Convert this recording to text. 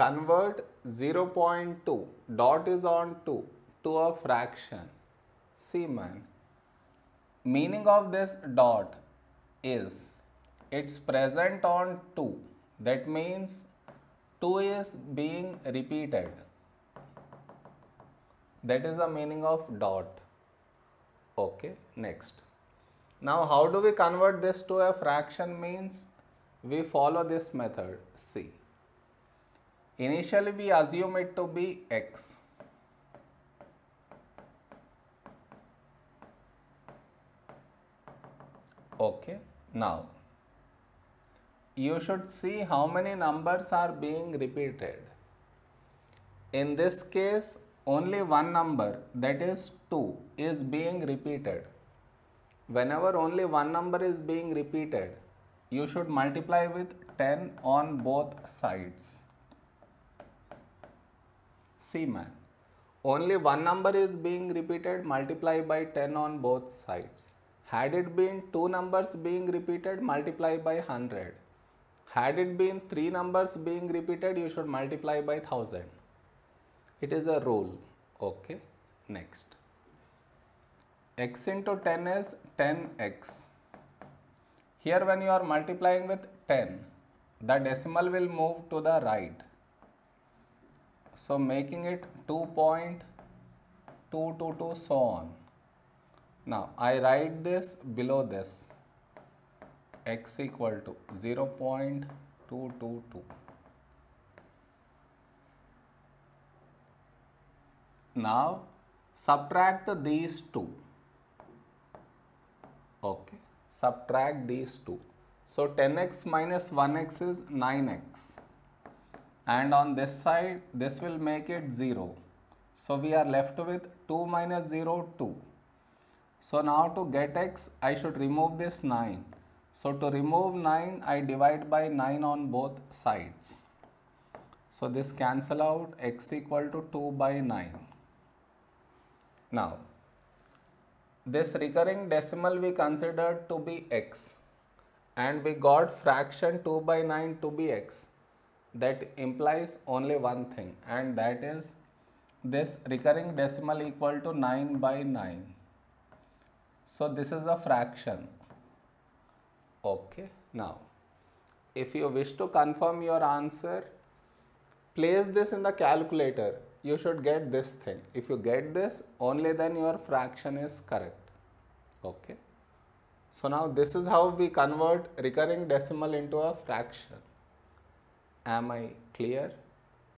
convert 0.2 dot is on 2 to a fraction. See man, meaning of this dot is it's present on 2 that means 2 is being repeated. That is the meaning of dot. Okay next. Now how do we convert this to a fraction means? We follow this method. See initially we assume it to be x. Okay now you should see how many numbers are being repeated. In this case only one number that is 2 is being repeated. Whenever only one number is being repeated you should multiply with 10 on both sides see man only one number is being repeated multiply by 10 on both sides. Had it been two numbers being repeated multiply by 100 had it been three numbers being repeated you should multiply by 1000 it is a rule. Okay next. X into 10 is 10x here when you are multiplying with 10 the decimal will move to the right so making it 2.222 so on. Now I write this below this. X equal to 0.222 now subtract these two. Okay subtract these two. So 10x minus 1x is 9x and on this side this will make it 0 so we are left with 2 minus 0 2 so now to get x I should remove this 9 so to remove 9 I divide by 9 on both sides. So this cancel out x equal to 2 by 9 now, this recurring decimal we considered to be x. And we got fraction 2 by 9 to be x. That implies only one thing and that is this recurring decimal equal to 9 by 9. So, this is the fraction. Okay. Now, if you wish to confirm your answer, place this in the calculator you should get this thing. If you get this, only then your fraction is correct. Okay. So now this is how we convert recurring decimal into a fraction. Am I clear?